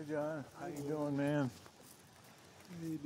Hey John, how you doing, man? How you doing?